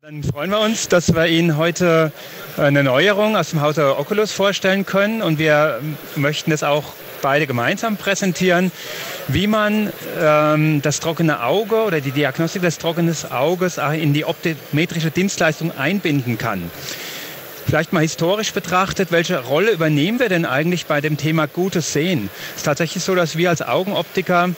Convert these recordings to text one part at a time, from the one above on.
Dann freuen wir uns, dass wir Ihnen heute eine Neuerung aus dem Hause Oculus vorstellen können und wir möchten das auch beide gemeinsam präsentieren, wie man ähm, das trockene Auge oder die Diagnostik des trockenen Auges in die optometrische Dienstleistung einbinden kann. Vielleicht mal historisch betrachtet, welche Rolle übernehmen wir denn eigentlich bei dem Thema gutes Sehen? Es ist tatsächlich so, dass wir als Augenoptiker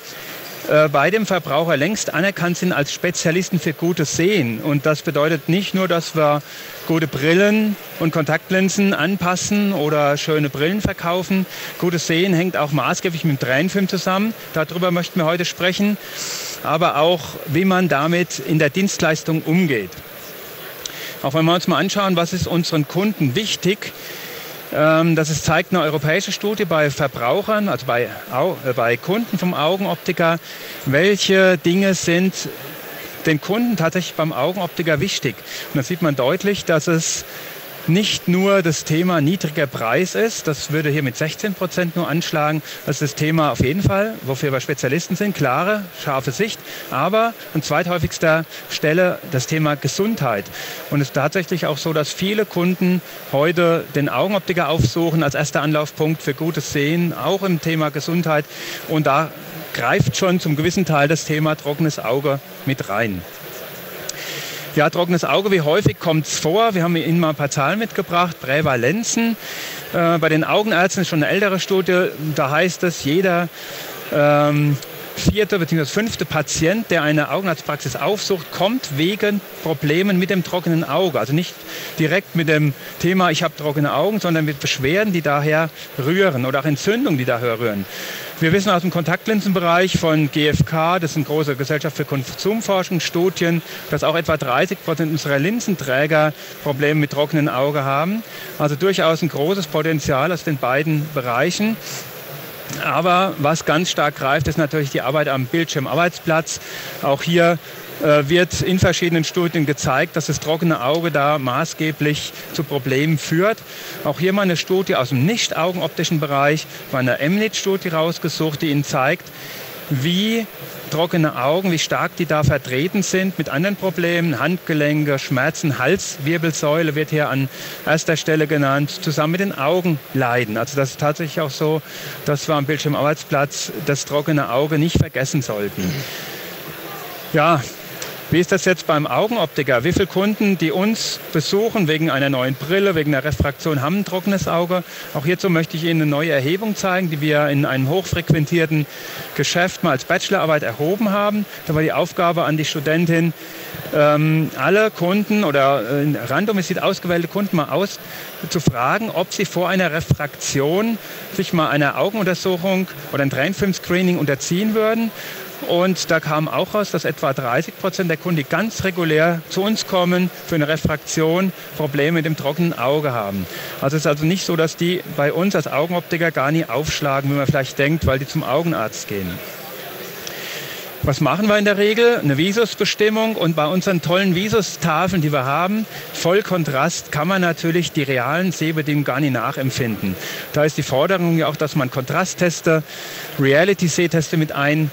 äh, bei dem Verbraucher längst anerkannt sind als Spezialisten für gutes Sehen. Und das bedeutet nicht nur, dass wir gute Brillen und Kontaktlinsen anpassen oder schöne Brillen verkaufen. Gutes Sehen hängt auch maßgeblich mit dem Tränenfilm zusammen. Darüber möchten wir heute sprechen. Aber auch, wie man damit in der Dienstleistung umgeht. Auch wenn wir uns mal anschauen, was ist unseren Kunden wichtig, das ist, zeigt eine europäische Studie bei Verbrauchern, also bei, äh, bei Kunden vom Augenoptiker, welche Dinge sind den Kunden tatsächlich beim Augenoptiker wichtig. Und da sieht man deutlich, dass es nicht nur das Thema niedriger Preis ist, das würde hier mit 16 Prozent nur anschlagen, das ist das Thema auf jeden Fall, wofür wir Spezialisten sind, klare, scharfe Sicht, aber an zweithäufigster Stelle das Thema Gesundheit. Und es ist tatsächlich auch so, dass viele Kunden heute den Augenoptiker aufsuchen als erster Anlaufpunkt für gutes Sehen, auch im Thema Gesundheit. Und da greift schon zum gewissen Teil das Thema trockenes Auge mit rein. Ja, trockenes Auge, wie häufig kommt es vor? Wir haben Ihnen mal ein paar Zahlen mitgebracht. Prävalenzen. Äh, bei den Augenärzten ist schon eine ältere Studie. Da heißt es, jeder ähm, vierte bzw. fünfte Patient, der eine Augenarztpraxis aufsucht, kommt wegen Problemen mit dem trockenen Auge. Also nicht direkt mit dem Thema, ich habe trockene Augen, sondern mit Beschwerden, die daher rühren oder auch Entzündungen, die daher rühren. Wir wissen aus dem Kontaktlinsenbereich von GfK, das ist eine große Gesellschaft für Konsumforschung, Studien, dass auch etwa 30 Prozent unserer Linsenträger Probleme mit trockenem Auge haben. Also durchaus ein großes Potenzial aus den beiden Bereichen. Aber was ganz stark greift, ist natürlich die Arbeit am Bildschirmarbeitsplatz. Auch hier äh, wird in verschiedenen Studien gezeigt, dass das trockene Auge da maßgeblich zu Problemen führt. Auch hier mal eine Studie aus dem nicht augenoptischen Bereich, war eine MNIT-Studie rausgesucht, die Ihnen zeigt, wie trockene Augen, wie stark die da vertreten sind mit anderen Problemen, Handgelenke, Schmerzen, Halswirbelsäule wird hier an erster Stelle genannt, zusammen mit den Augen leiden. Also das ist tatsächlich auch so, dass wir am Bildschirmarbeitsplatz das trockene Auge nicht vergessen sollten. Ja, wie ist das jetzt beim Augenoptiker? Wie viele Kunden, die uns besuchen wegen einer neuen Brille, wegen einer Refraktion, haben ein trockenes Auge? Auch hierzu möchte ich Ihnen eine neue Erhebung zeigen, die wir in einem hochfrequentierten Geschäft mal als Bachelorarbeit erhoben haben. Da war die Aufgabe an die Studentin, ähm, alle Kunden oder äh, randomisiert ausgewählte Kunden mal aus zu fragen, ob sie vor einer Refraktion sich mal einer Augenuntersuchung oder ein Tränenfilm-Screening unterziehen würden. Und da kam auch raus, dass etwa 30 Prozent der Kunden, die ganz regulär zu uns kommen für eine Refraktion, Probleme mit dem trockenen Auge haben. Also es ist also nicht so, dass die bei uns als Augenoptiker gar nie aufschlagen, wie man vielleicht denkt, weil die zum Augenarzt gehen. Was machen wir in der Regel? Eine Visusbestimmung und bei unseren tollen Visustafeln, die wir haben, Vollkontrast, kann man natürlich die realen Sehbedingungen gar nicht nachempfinden. Da ist die Forderung ja auch, dass man Kontrastteste, Reality-Sehteste mit ein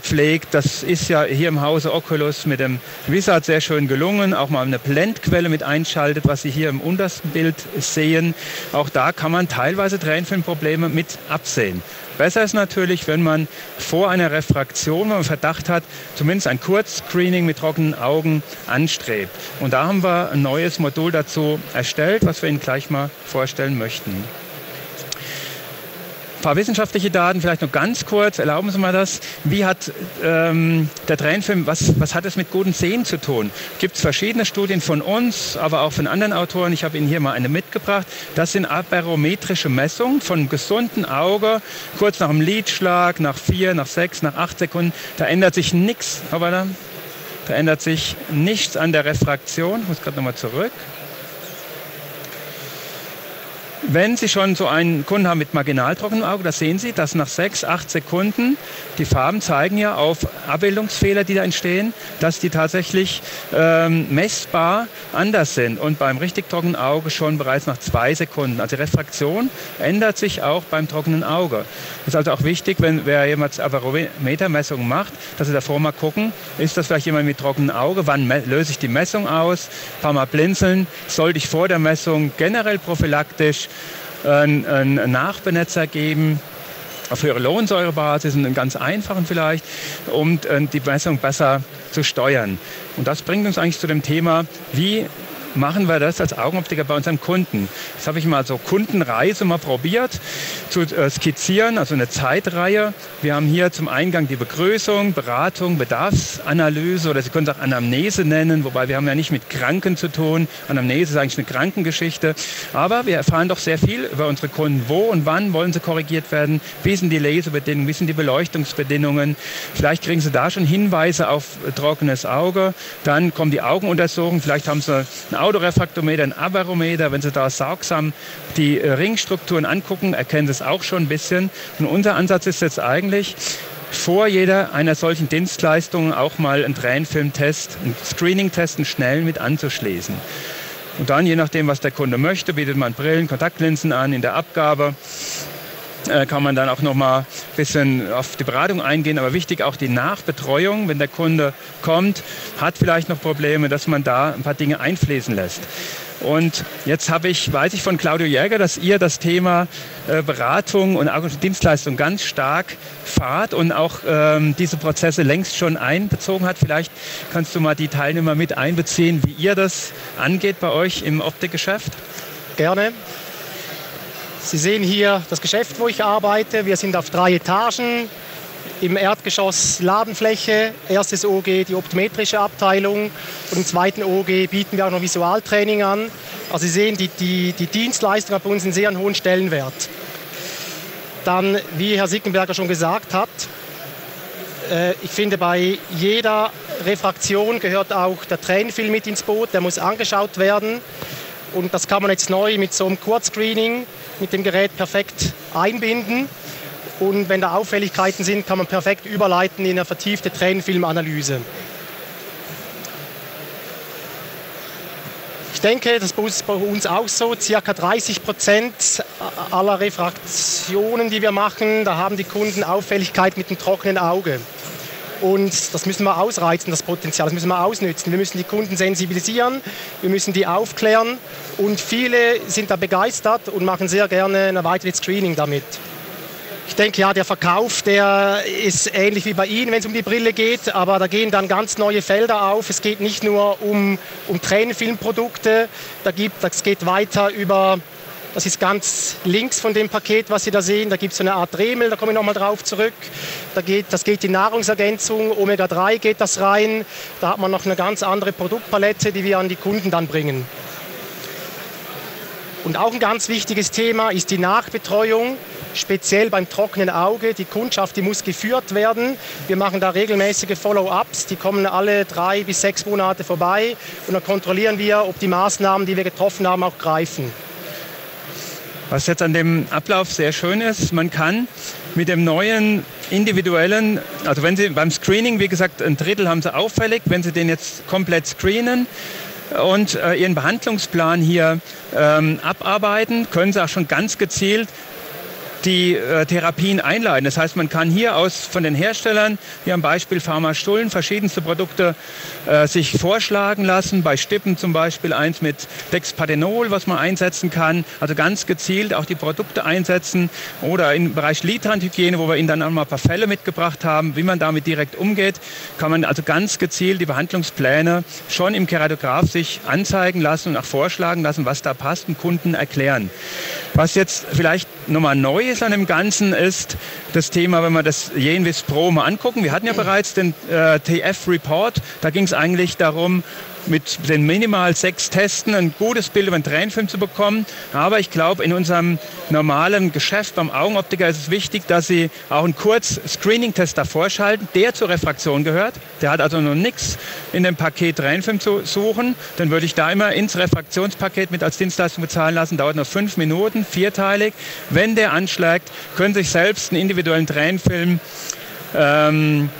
pflegt. Das ist ja hier im Hause Oculus mit dem Wizard sehr schön gelungen. Auch mal eine Blendquelle mit einschaltet, was Sie hier im untersten Bild sehen. Auch da kann man teilweise Tränenfilmprobleme mit absehen. Besser ist natürlich, wenn man vor einer Refraktion, wenn man Verdacht hat, zumindest ein Kurzscreening mit trockenen Augen anstrebt. Und da haben wir ein neues Modul dazu erstellt, was wir Ihnen gleich mal vorstellen möchten. Ein paar wissenschaftliche Daten, vielleicht noch ganz kurz, erlauben Sie mal das. Wie hat ähm, der Tränenfilm, was, was hat es mit guten Sehen zu tun? Gibt es verschiedene Studien von uns, aber auch von anderen Autoren. Ich habe Ihnen hier mal eine mitgebracht. Das sind aberometrische Messungen von gesunden Auge, kurz nach dem Lidschlag, nach vier, nach sechs, nach acht Sekunden. Da ändert sich nichts, aber da, da ändert sich nichts an der Refraktion. Ich muss gerade nochmal zurück. Wenn Sie schon so einen Kunden haben mit marginaltrockenem Auge, da sehen Sie, dass nach sechs, acht Sekunden die Farben zeigen ja auf Abbildungsfehler, die da entstehen, dass die tatsächlich ähm, messbar anders sind und beim richtig trockenen Auge schon bereits nach zwei Sekunden. Also die Refraktion ändert sich auch beim trockenen Auge. Ist also auch wichtig, wenn wer jemand Abarometermessungen macht, dass Sie davor mal gucken, ist das vielleicht jemand mit trockenem Auge, wann löse ich die Messung aus, ein paar Mal blinzeln, sollte ich vor der Messung generell prophylaktisch einen Nachbenetzer geben auf höhere Lohnsäurebasis, einen ganz einfachen vielleicht, um die Messung besser zu steuern. Und das bringt uns eigentlich zu dem Thema, wie machen wir das als Augenoptiker bei unseren Kunden. Das habe ich mal so Kundenreise mal probiert zu äh, skizzieren, also eine Zeitreihe. Wir haben hier zum Eingang die Begrüßung, Beratung, Bedarfsanalyse oder Sie können es auch Anamnese nennen, wobei wir haben ja nicht mit Kranken zu tun. Anamnese ist eigentlich eine Krankengeschichte. Aber wir erfahren doch sehr viel über unsere Kunden. Wo und wann wollen sie korrigiert werden? Wie sind die Lesebedingungen? Wie sind die Beleuchtungsbedingungen? Vielleicht kriegen Sie da schon Hinweise auf trockenes Auge. Dann kommen die Augenuntersuchungen. Vielleicht haben Sie ein Autorefraktometer, ein Abarometer. Wenn Sie da sorgsam die Ringstrukturen angucken, erkennen Sie es auch schon ein bisschen. Und unser Ansatz ist jetzt eigentlich, vor jeder einer solchen Dienstleistung auch mal einen Tränenfilmtest, einen Screening-Test, einen schnellen mit anzuschließen. Und dann, je nachdem, was der Kunde möchte, bietet man Brillen, Kontaktlinsen an in der Abgabe äh, kann man dann auch noch mal ein bisschen auf die Beratung eingehen. Aber wichtig auch die Nachbetreuung, wenn der Kunde kommt, hat vielleicht noch Probleme, dass man da ein paar Dinge einfließen lässt. Und jetzt habe ich, weiß ich von Claudio Jäger, dass ihr das Thema äh, Beratung und Dienstleistung ganz stark fahrt und auch ähm, diese Prozesse längst schon einbezogen hat. Vielleicht kannst du mal die Teilnehmer mit einbeziehen, wie ihr das angeht bei euch im Optikgeschäft. Gerne. Sie sehen hier das Geschäft, wo ich arbeite. Wir sind auf drei Etagen. Im Erdgeschoss Ladenfläche, erstes OG die optometrische Abteilung und im zweiten OG bieten wir auch noch Visualtraining an. Also Sie sehen, die, die, die Dienstleistung hat bei uns einen sehr hohen Stellenwert. Dann, wie Herr Sickenberger schon gesagt hat, äh, ich finde, bei jeder Refraktion gehört auch der Tränenfilm mit ins Boot, der muss angeschaut werden. Und das kann man jetzt neu mit so einem Kurzscreening mit dem Gerät perfekt einbinden. Und wenn da Auffälligkeiten sind, kann man perfekt überleiten in eine vertiefte Tränenfilmanalyse. Ich denke, das ist bei uns auch so. Circa 30 Prozent aller Refraktionen, die wir machen, da haben die Kunden Auffälligkeit mit dem trockenen Auge. Und das müssen wir ausreizen, das Potenzial, das müssen wir ausnützen. Wir müssen die Kunden sensibilisieren, wir müssen die aufklären. Und viele sind da begeistert und machen sehr gerne ein erweitertes Screening damit. Ich denke, ja, der Verkauf, der ist ähnlich wie bei Ihnen, wenn es um die Brille geht, aber da gehen dann ganz neue Felder auf. Es geht nicht nur um, um Tränenfilmprodukte, da gibt, das geht weiter über das ist ganz links von dem Paket, was Sie da sehen. Da gibt es so eine Art Dremel, da komme ich nochmal drauf zurück. Da geht, das geht die Nahrungsergänzung, Omega-3 geht das rein. Da hat man noch eine ganz andere Produktpalette, die wir an die Kunden dann bringen. Und auch ein ganz wichtiges Thema ist die Nachbetreuung, speziell beim trockenen Auge. Die Kundschaft, die muss geführt werden. Wir machen da regelmäßige Follow-ups, die kommen alle drei bis sechs Monate vorbei und dann kontrollieren wir, ob die Maßnahmen, die wir getroffen haben, auch greifen. Was jetzt an dem Ablauf sehr schön ist, man kann mit dem neuen individuellen, also wenn Sie beim Screening, wie gesagt, ein Drittel haben Sie auffällig, wenn Sie den jetzt komplett screenen, und äh, Ihren Behandlungsplan hier ähm, abarbeiten, können Sie auch schon ganz gezielt die äh, Therapien einleiten. Das heißt, man kann hier aus von den Herstellern, hier am Beispiel Pharma Stullen, verschiedenste Produkte äh, sich vorschlagen lassen. Bei Stippen zum Beispiel eins mit Dexpadenol, was man einsetzen kann. Also ganz gezielt auch die Produkte einsetzen. Oder im Bereich Lidhandhygiene, wo wir Ihnen dann auch mal ein paar Fälle mitgebracht haben, wie man damit direkt umgeht, kann man also ganz gezielt die Behandlungspläne schon im Keratograph sich anzeigen lassen und auch vorschlagen lassen, was da passt und Kunden erklären. Was jetzt vielleicht nochmal neu ist an dem Ganzen ist das Thema, wenn wir das Jenvis Pro mal angucken. Wir hatten ja bereits den äh, TF-Report. Da ging es eigentlich darum, mit den minimal sechs Testen ein gutes Bild über einen Tränenfilm zu bekommen. Aber ich glaube, in unserem normalen Geschäft beim Augenoptiker ist es wichtig, dass Sie auch einen Kurz-Screening-Test davor schalten, der zur Refraktion gehört. Der hat also noch nichts in dem Paket Tränenfilm zu suchen. Dann würde ich da immer ins Refraktionspaket mit als Dienstleistung bezahlen lassen. Dauert nur fünf Minuten, vierteilig. Wenn der anschlägt, können Sie sich selbst einen individuellen Tränenfilm ähm,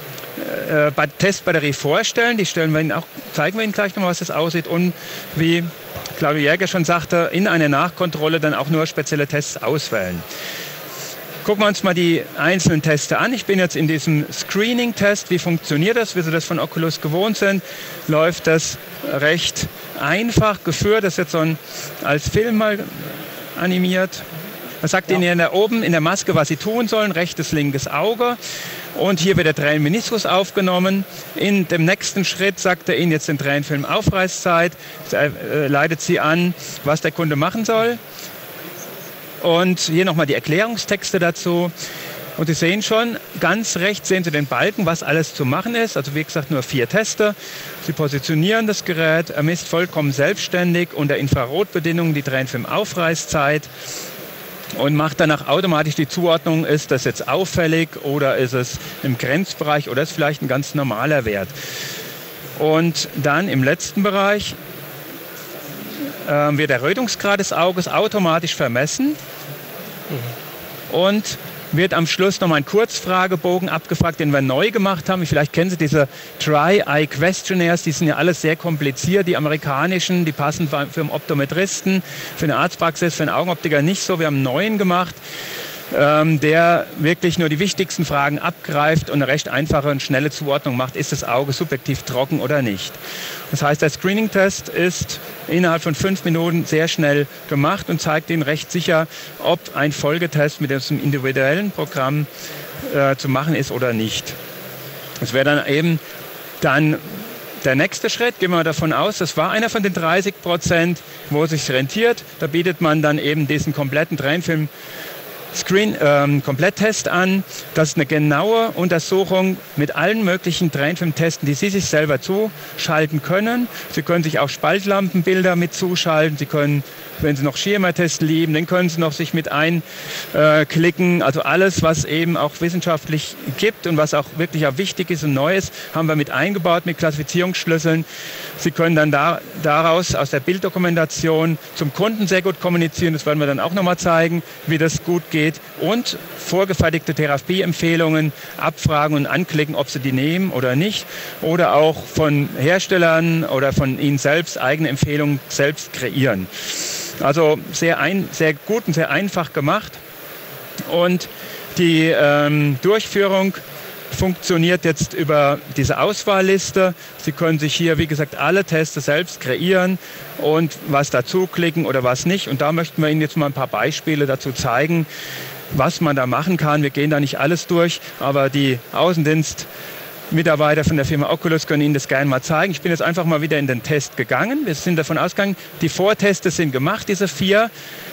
äh, Testbatterie vorstellen. Die stellen wir Ihnen auch, zeigen wir Ihnen gleich nochmal, was das aussieht. Und wie Claudio Jäger schon sagte, in einer Nachkontrolle dann auch nur spezielle Tests auswählen. Gucken wir uns mal die einzelnen Tests an. Ich bin jetzt in diesem Screening-Test. Wie funktioniert das? Wie Sie das von Oculus gewohnt sind, läuft das recht einfach geführt. Das ist jetzt so ein, als Film mal animiert. Man sagt ja. Ihnen ja oben in der Maske, was Sie tun sollen, rechtes, linkes Auge. Und hier wird der Tränenmeniskus aufgenommen. In dem nächsten Schritt sagt er Ihnen jetzt den Tränenfilm Aufreißzeit, äh, leitet Sie an, was der Kunde machen soll. Und hier nochmal die Erklärungstexte dazu. Und Sie sehen schon, ganz rechts sehen Sie den Balken, was alles zu machen ist. Also wie gesagt, nur vier Teste. Sie positionieren das Gerät, er misst vollkommen selbstständig unter Infrarotbedingungen die Tränenfilm-Aufreißzeit und macht danach automatisch die Zuordnung, ist das jetzt auffällig oder ist es im Grenzbereich oder ist vielleicht ein ganz normaler Wert. Und dann im letzten Bereich äh, wird der Rötungsgrad des Auges automatisch vermessen und wird am Schluss noch mal ein Kurzfragebogen abgefragt, den wir neu gemacht haben. Vielleicht kennen Sie diese Try-Eye-Questionnaires, die sind ja alles sehr kompliziert. Die amerikanischen, die passen für einen Optometristen, für eine Arztpraxis, für einen Augenoptiker nicht so. Wir haben einen neuen gemacht ähm, der wirklich nur die wichtigsten Fragen abgreift und eine recht einfache und schnelle Zuordnung macht, ist das Auge subjektiv trocken oder nicht. Das heißt, der Screening-Test ist innerhalb von fünf Minuten sehr schnell gemacht und zeigt Ihnen recht sicher, ob ein Folgetest mit diesem individuellen Programm äh, zu machen ist oder nicht. Das wäre dann eben dann der nächste Schritt, gehen wir davon aus, das war einer von den 30 Prozent, wo es sich rentiert. Da bietet man dann eben diesen kompletten Tränenfilm Screen ähm, Kompletttest an. Das ist eine genaue Untersuchung mit allen möglichen Tränenfilmtesten, die Sie sich selber zuschalten können. Sie können sich auch Spaltlampenbilder mit zuschalten. Sie können wenn Sie noch Schematests lieben, dann können Sie noch sich mit einklicken. Also alles, was eben auch wissenschaftlich gibt und was auch wirklich auch wichtig ist und neu ist, haben wir mit eingebaut mit Klassifizierungsschlüsseln. Sie können dann da, daraus aus der Bilddokumentation zum Kunden sehr gut kommunizieren. Das werden wir dann auch nochmal zeigen, wie das gut geht. Und vorgefertigte Therapieempfehlungen abfragen und anklicken, ob Sie die nehmen oder nicht. Oder auch von Herstellern oder von Ihnen selbst eigene Empfehlungen selbst kreieren. Also sehr, ein, sehr gut und sehr einfach gemacht. Und die ähm, Durchführung funktioniert jetzt über diese Auswahlliste. Sie können sich hier, wie gesagt, alle Teste selbst kreieren und was dazu klicken oder was nicht. Und da möchten wir Ihnen jetzt mal ein paar Beispiele dazu zeigen, was man da machen kann. Wir gehen da nicht alles durch, aber die Außendienst Mitarbeiter von der Firma Oculus können Ihnen das gerne mal zeigen. Ich bin jetzt einfach mal wieder in den Test gegangen. Wir sind davon ausgegangen, die Vorteste sind gemacht, diese vier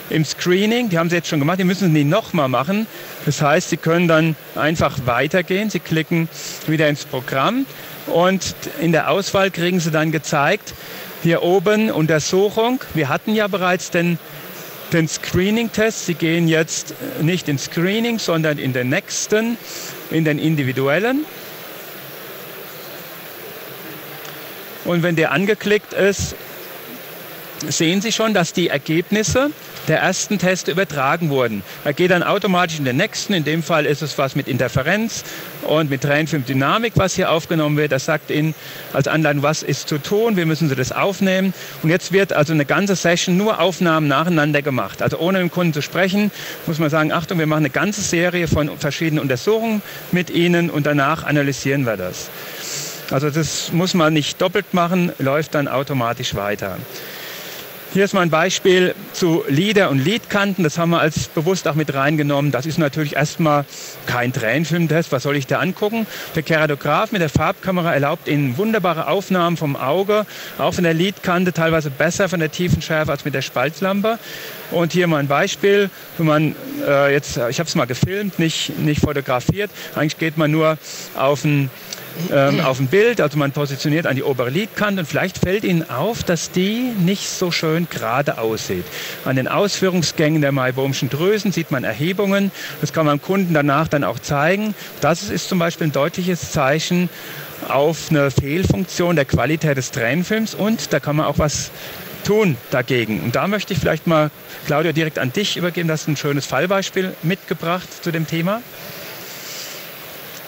im Screening. Die haben Sie jetzt schon gemacht, die müssen Sie nochmal machen. Das heißt, Sie können dann einfach weitergehen. Sie klicken wieder ins Programm und in der Auswahl kriegen Sie dann gezeigt, hier oben Untersuchung. Wir hatten ja bereits den den Screening-Test. Sie gehen jetzt nicht ins Screening, sondern in den nächsten, in den individuellen. Und wenn der angeklickt ist, sehen Sie schon, dass die Ergebnisse der ersten Teste übertragen wurden. Er geht dann automatisch in den nächsten. In dem Fall ist es was mit Interferenz und mit Tränenfilmdynamik, was hier aufgenommen wird. Das sagt Ihnen als Anleitung, was ist zu tun. Wie müssen Sie das aufnehmen? Und jetzt wird also eine ganze Session nur Aufnahmen nacheinander gemacht. Also ohne mit dem Kunden zu sprechen, muss man sagen, Achtung, wir machen eine ganze Serie von verschiedenen Untersuchungen mit Ihnen und danach analysieren wir das. Also das muss man nicht doppelt machen, läuft dann automatisch weiter. Hier ist mal ein Beispiel zu Lieder und Liedkanten. Das haben wir als bewusst auch mit reingenommen. Das ist natürlich erstmal kein Tränenfilmtest. Was soll ich da angucken? Der Keratograph mit der Farbkamera erlaubt Ihnen wunderbare Aufnahmen vom Auge, auch von der Lidkante, teilweise besser von der Tiefenschärfe als mit der Spaltlampe. Und hier mal ein Beispiel, wenn man äh, jetzt, ich habe es mal gefilmt, nicht, nicht fotografiert. Eigentlich geht man nur auf ein ähm, auf dem Bild, also man positioniert an die obere Lidkante und vielleicht fällt Ihnen auf, dass die nicht so schön gerade aussieht. An den Ausführungsgängen der Maibomschen Drüsen sieht man Erhebungen. Das kann man Kunden danach dann auch zeigen. Das ist zum Beispiel ein deutliches Zeichen auf eine Fehlfunktion der Qualität des Tränenfilms und da kann man auch was tun dagegen. Und da möchte ich vielleicht mal, Claudia, direkt an dich übergeben. Du hast ein schönes Fallbeispiel mitgebracht zu dem Thema.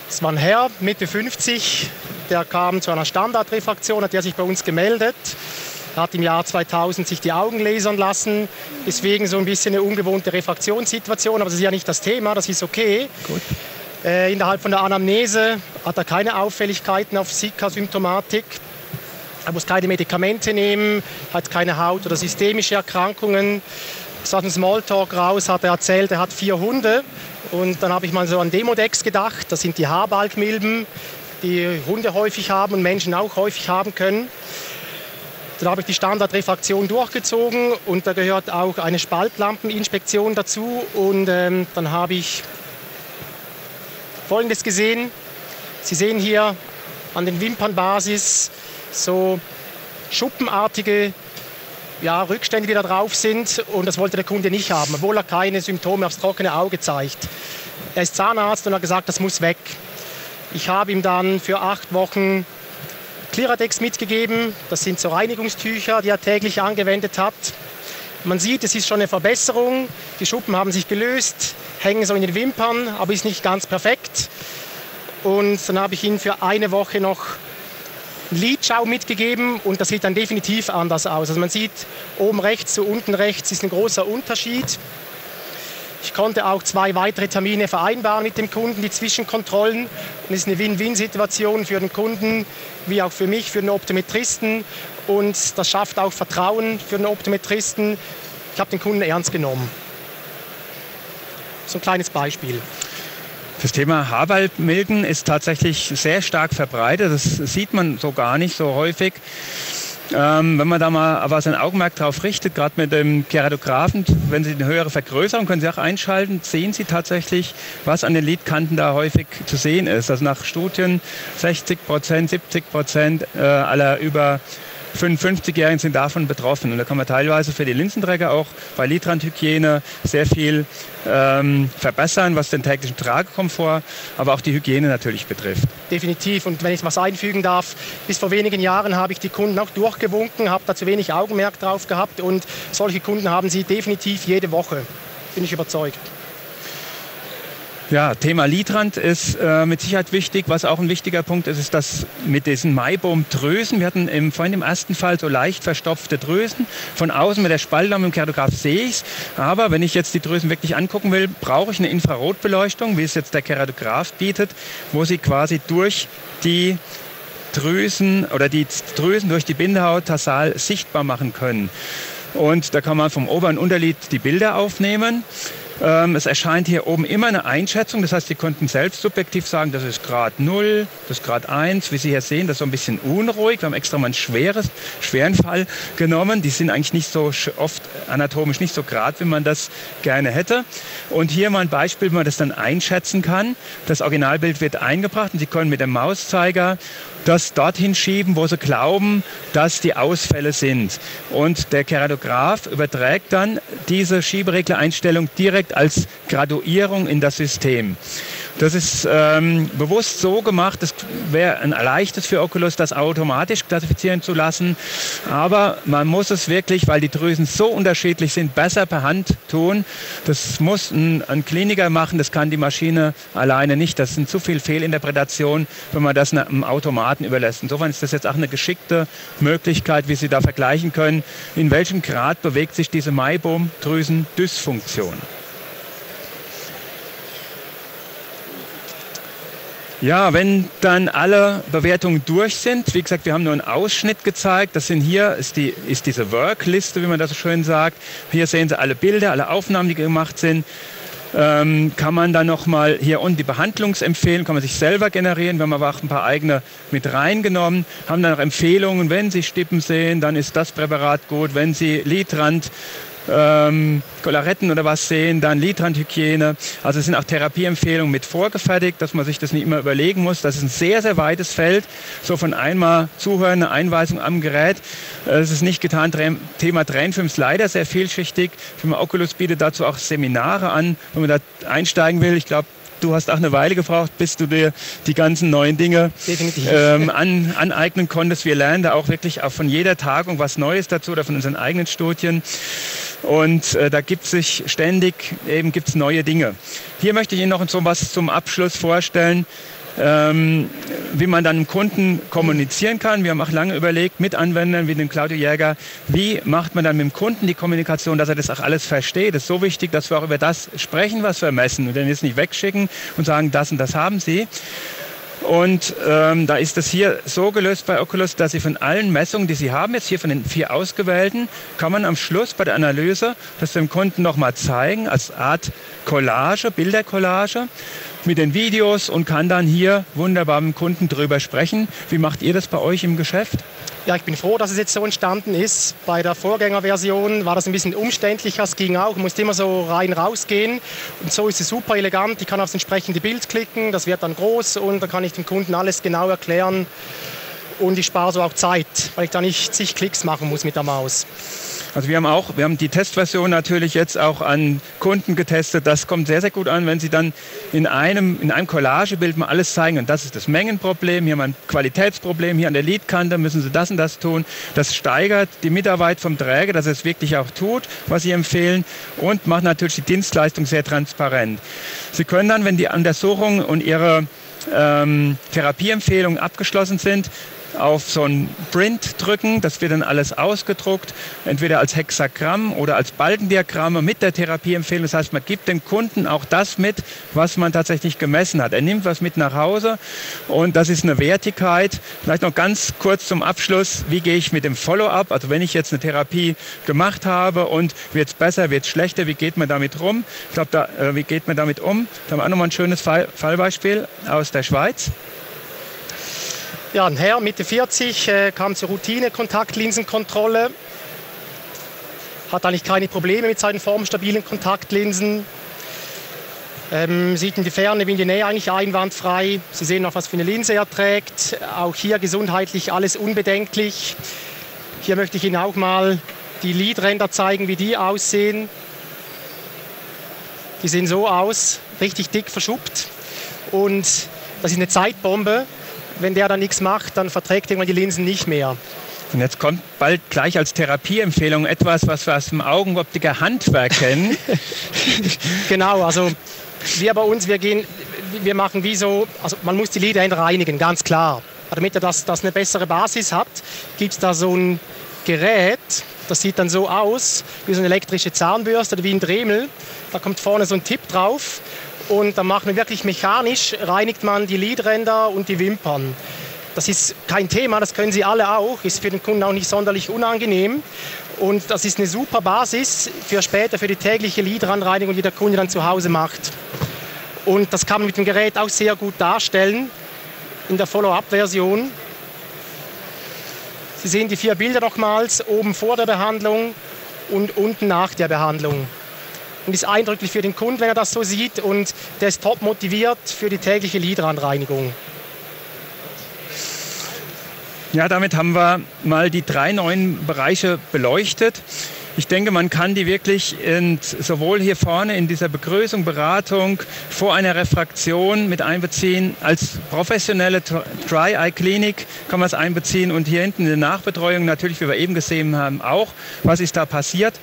Es war ein Herr, Mitte 50, der kam zu einer Standardrefraktion, hat er sich bei uns gemeldet. Er hat im Jahr 2000 sich die Augen lasern lassen. Deswegen so ein bisschen eine ungewohnte Refraktionssituation, aber das ist ja nicht das Thema, das ist okay. Gut. Äh, innerhalb von der Anamnese hat er keine Auffälligkeiten auf Zika-Symptomatik. Er muss keine Medikamente nehmen, hat keine Haut- oder systemische Erkrankungen. Aus dem Smalltalk raus hat er erzählt, er hat vier Hunde. Und dann habe ich mal so an Demodex gedacht. Das sind die Haarbalgmilben, die Hunde häufig haben und Menschen auch häufig haben können. Dann habe ich die Standardrefraktion durchgezogen und da gehört auch eine Spaltlampeninspektion dazu. Und ähm, dann habe ich Folgendes gesehen. Sie sehen hier an den Wimpernbasis so schuppenartige ja, Rückstände, die da drauf sind. Und das wollte der Kunde nicht haben, obwohl er keine Symptome aufs trockene Auge zeigt. Er ist Zahnarzt und hat gesagt, das muss weg. Ich habe ihm dann für acht Wochen Clearadex mitgegeben. Das sind so Reinigungstücher, die er täglich angewendet hat. Man sieht, es ist schon eine Verbesserung. Die Schuppen haben sich gelöst, hängen so in den Wimpern, aber ist nicht ganz perfekt. Und dann habe ich ihn für eine Woche noch Lidschau mitgegeben und das sieht dann definitiv anders aus. Also man sieht oben rechts zu unten rechts ist ein großer Unterschied. Ich konnte auch zwei weitere Termine vereinbaren mit dem Kunden, die Zwischenkontrollen. Und es ist eine Win-Win-Situation für den Kunden, wie auch für mich, für den Optometristen. Und das schafft auch Vertrauen für den Optometristen. Ich habe den Kunden ernst genommen. So ein kleines Beispiel. Das Thema Haarwaldmilben ist tatsächlich sehr stark verbreitet. Das sieht man so gar nicht so häufig. Ähm, wenn man da mal aber sein Augenmerk darauf richtet, gerade mit dem Keratographen, wenn Sie eine höhere Vergrößerung, können Sie auch einschalten, sehen Sie tatsächlich, was an den Lidkanten da häufig zu sehen ist. Also nach Studien 60 Prozent, 70 Prozent äh, aller über 55-Jährigen sind davon betroffen. Und da kann man teilweise für die Linsenträger auch bei Lidrandhygiene sehr viel ähm, verbessern, was den täglichen Tragekomfort, aber auch die Hygiene natürlich betrifft. Definitiv. Und wenn ich was einfügen darf, bis vor wenigen Jahren habe ich die Kunden auch durchgewunken, habe da zu wenig Augenmerk drauf gehabt und solche Kunden haben sie definitiv jede Woche. Bin ich überzeugt. Ja, Thema Lidrand ist äh, mit Sicherheit wichtig. Was auch ein wichtiger Punkt ist, ist das mit diesen Maibaumdrüsen. Wir hatten im, vorhin im ersten Fall so leicht verstopfte Drüsen. Von außen mit der Spaltlampe im Keratograph sehe ich es. Aber wenn ich jetzt die Drüsen wirklich angucken will, brauche ich eine Infrarotbeleuchtung, wie es jetzt der Keratograph bietet, wo sie quasi durch die Drüsen oder die Drüsen durch die Bindehaut tarsal sichtbar machen können. Und da kann man vom Ober- und Unterlid die Bilder aufnehmen. Ähm, es erscheint hier oben immer eine Einschätzung. Das heißt, Sie konnten selbst subjektiv sagen, das ist Grad 0, das ist Grad 1. Wie Sie hier sehen, das ist so ein bisschen unruhig. Wir haben extra mal einen schweres, schweren Fall genommen. Die sind eigentlich nicht so oft anatomisch nicht so grad, wie man das gerne hätte. Und hier mal ein Beispiel, wie man das dann einschätzen kann. Das Originalbild wird eingebracht und Sie können mit dem Mauszeiger das dorthin schieben, wo sie glauben, dass die Ausfälle sind. Und der Keratograph überträgt dann diese Schiebereglereinstellung direkt als Graduierung in das System. Das ist ähm, bewusst so gemacht, es wäre ein leichtes für Oculus, das automatisch klassifizieren zu lassen. Aber man muss es wirklich, weil die Drüsen so unterschiedlich sind, besser per Hand tun. Das muss ein, ein Kliniker machen, das kann die Maschine alleine nicht. Das sind zu viel Fehlinterpretationen, wenn man das einem Automaten überlässt. Insofern ist das jetzt auch eine geschickte Möglichkeit, wie Sie da vergleichen können, in welchem Grad bewegt sich diese Maibaum-Drüsen-Dysfunktion. Ja, wenn dann alle Bewertungen durch sind, wie gesagt, wir haben nur einen Ausschnitt gezeigt. Das sind hier ist, die, ist diese Workliste, wie man das so schön sagt. Hier sehen Sie alle Bilder, alle Aufnahmen, die gemacht sind. Ähm, kann man dann nochmal hier unten die Behandlungsempfehlungen, kann man sich selber generieren. Wir haben aber auch ein paar eigene mit reingenommen, haben dann noch Empfehlungen, wenn Sie Stippen sehen, dann ist das Präparat gut, wenn Sie Lidrand ähm, Kolaretten oder was sehen, dann Lidrandhygiene. Also es sind auch Therapieempfehlungen mit vorgefertigt, dass man sich das nicht immer überlegen muss. Das ist ein sehr, sehr weites Feld. So von einmal zuhören, eine Einweisung am Gerät. Es ist nicht getan. Thema Tränenfilm ist leider sehr vielschichtig. Firma Oculus bietet dazu auch Seminare an, wenn man da einsteigen will. Ich glaube, du hast auch eine Weile gebraucht, bis du dir die ganzen neuen Dinge ähm, an, aneignen konntest. Wir lernen da auch wirklich auch von jeder Tagung was Neues dazu oder von unseren eigenen Studien. Und äh, da gibt es sich ständig eben gibt's neue Dinge. Hier möchte ich Ihnen noch so was zum Abschluss vorstellen ähm, wie man dann Kunden kommunizieren kann. Wir haben auch lange überlegt mit Anwendern wie dem Claudio Jäger, wie macht man dann mit dem Kunden die Kommunikation, dass er das auch alles versteht. Es ist so wichtig, dass wir auch über das sprechen, was wir messen und dann jetzt nicht wegschicken und sagen, das und das haben Sie. Und ähm, da ist es hier so gelöst bei Oculus, dass Sie von allen Messungen, die Sie haben, jetzt hier von den vier ausgewählten, kann man am Schluss bei der Analyse das dem Kunden nochmal zeigen als Art Collage, Bildercollage mit den Videos und kann dann hier wunderbar mit dem Kunden drüber sprechen. Wie macht ihr das bei euch im Geschäft? Ja, ich bin froh, dass es jetzt so entstanden ist. Bei der Vorgängerversion war das ein bisschen umständlicher, es ging auch, musste immer so rein rausgehen. Und so ist es super elegant. Ich kann aufs entsprechende Bild klicken, das wird dann groß und dann kann ich dem Kunden alles genau erklären. Und ich spare so auch Zeit, weil ich da nicht zig Klicks machen muss mit der Maus. Also wir haben auch, wir haben die Testversion natürlich jetzt auch an Kunden getestet. Das kommt sehr, sehr gut an, wenn Sie dann in einem, in einem Collagebild mal alles zeigen. Und das ist das Mengenproblem, hier haben wir ein Qualitätsproblem, hier an der Leadkante müssen Sie das und das tun. Das steigert die Mitarbeit vom Träger, dass er es wirklich auch tut, was Sie empfehlen und macht natürlich die Dienstleistung sehr transparent. Sie können dann, wenn die Untersuchungen und Ihre ähm, Therapieempfehlungen abgeschlossen sind, auf so ein Print drücken. Das wird dann alles ausgedruckt, entweder als Hexagramm oder als Balkendiagramme mit der Therapieempfehlung. Das heißt, man gibt dem Kunden auch das mit, was man tatsächlich gemessen hat. Er nimmt was mit nach Hause und das ist eine Wertigkeit. Vielleicht noch ganz kurz zum Abschluss, wie gehe ich mit dem Follow-up? Also wenn ich jetzt eine Therapie gemacht habe und wird es besser, wird es schlechter, wie geht man damit rum? Ich glaube, da, äh, wie geht man damit um? Da haben wir auch nochmal ein schönes Fall, Fallbeispiel aus der Schweiz. Ja, ein Herr Mitte 40 äh, kam zur Routine-Kontaktlinsenkontrolle, hat eigentlich keine Probleme mit seinen formstabilen Kontaktlinsen, ähm, sieht in die Ferne wie in die Nähe eigentlich einwandfrei. Sie sehen noch, was für eine Linse er trägt. Auch hier gesundheitlich alles unbedenklich. Hier möchte ich Ihnen auch mal die Lidränder zeigen, wie die aussehen. Die sehen so aus, richtig dick verschuppt. Und das ist eine Zeitbombe wenn der dann nichts macht, dann verträgt irgendwann die Linsen nicht mehr. Und jetzt kommt bald gleich als Therapieempfehlung etwas, was wir aus dem Augenoptiker Handwerk kennen. genau, also wir bei uns, wir gehen, wir machen wie so, also man muss die Lider reinigen, ganz klar. Damit er das, das eine bessere Basis hat, gibt es da so ein Gerät, das sieht dann so aus, wie so eine elektrische Zahnbürste oder wie ein Dremel. Da kommt vorne so ein Tipp drauf und dann macht man wirklich mechanisch, reinigt man die Lidränder und die Wimpern. Das ist kein Thema, das können Sie alle auch, ist für den Kunden auch nicht sonderlich unangenehm. Und das ist eine super Basis für später, für die tägliche Lidrandreinigung, die der Kunde dann zu Hause macht. Und das kann man mit dem Gerät auch sehr gut darstellen in der Follow-up-Version. Sie sehen die vier Bilder nochmals, oben vor der Behandlung und unten nach der Behandlung und ist eindrücklich für den Kunden, wenn er das so sieht und der ist top motiviert für die tägliche Lidrandreinigung. Ja, damit haben wir mal die drei neuen Bereiche beleuchtet. Ich denke, man kann die wirklich in, sowohl hier vorne in dieser Begrüßung, Beratung, vor einer Refraktion mit einbeziehen, als professionelle Dry-Eye-Klinik kann man es einbeziehen und hier hinten in der Nachbetreuung natürlich, wie wir eben gesehen haben, auch. Was ist da passiert?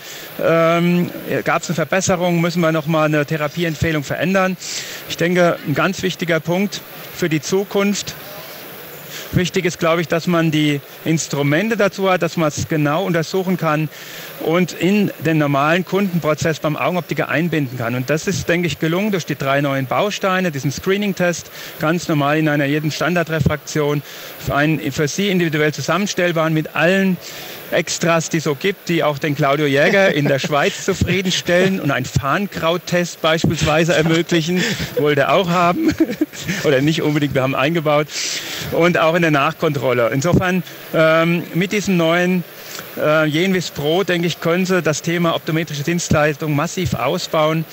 Ähm, Gab es eine Verbesserung? Müssen wir nochmal eine Therapieempfehlung verändern? Ich denke, ein ganz wichtiger Punkt für die Zukunft, Wichtig ist, glaube ich, dass man die Instrumente dazu hat, dass man es genau untersuchen kann und in den normalen Kundenprozess beim Augenoptiker einbinden kann. Und das ist, denke ich, gelungen durch die drei neuen Bausteine, diesen Screening-Test, ganz normal in einer jeden Standardrefraktion, für, einen, für Sie individuell zusammenstellbar mit allen Extras, die so gibt, die auch den Claudio Jäger in der Schweiz zufriedenstellen und einen Farnkrauttest beispielsweise ermöglichen, wollte er auch haben oder nicht unbedingt, wir haben eingebaut und auch in der Nachkontrolle. Insofern ähm, mit diesen neuen Äh, Jenvis Pro, denke ich, könnte das Thema optometrische Dienstleistung massiv ausbauen.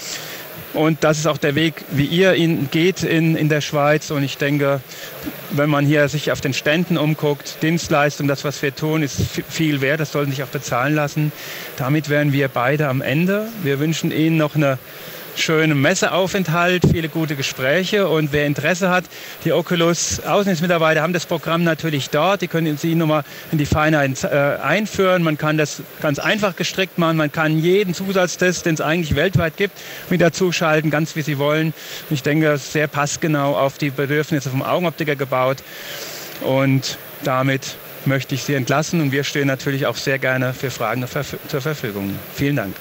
Und das ist auch der Weg, wie ihr ihn geht in, in der Schweiz. Und ich denke, wenn man hier sich auf den Ständen umguckt, Dienstleistung, das, was wir tun, ist viel wert. Das sollten sich auch bezahlen lassen. Damit wären wir beide am Ende. Wir wünschen Ihnen noch eine schönen Messeaufenthalt, viele gute Gespräche und wer Interesse hat, die Oculus Außendienstmitarbeiter haben das Programm natürlich dort. Die können Sie nochmal in die Feinheit äh, einführen. Man kann das ganz einfach gestrickt machen. Man kann jeden Zusatztest, den es eigentlich weltweit gibt, mit dazuschalten, ganz wie Sie wollen. Ich denke, das ist sehr passgenau auf die Bedürfnisse vom Augenoptiker gebaut und damit möchte ich Sie entlassen und wir stehen natürlich auch sehr gerne für Fragen zur Verfügung. Vielen Dank.